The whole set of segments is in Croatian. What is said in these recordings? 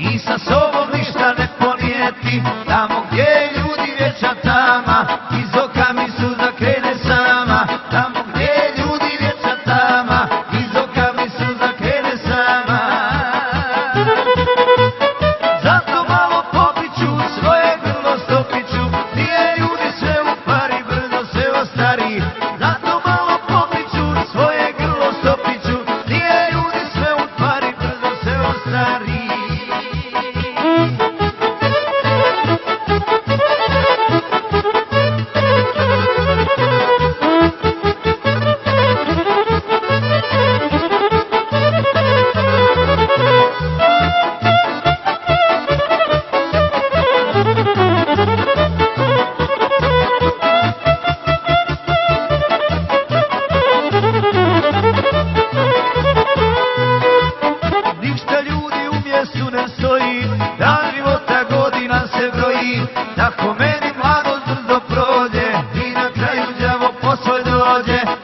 i sa sobom ništa ne ponijeti, tamo gdje ljudi vjeća tama, iz oka mi su zakrene ok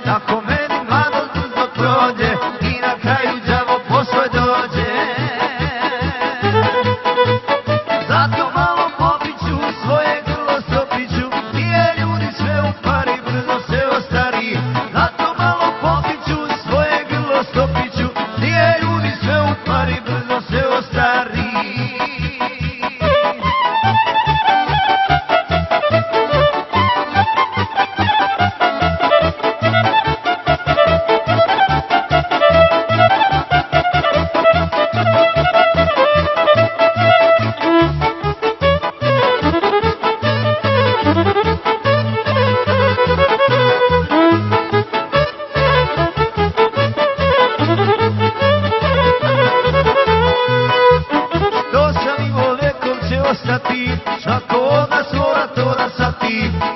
toda, sua, toda, ti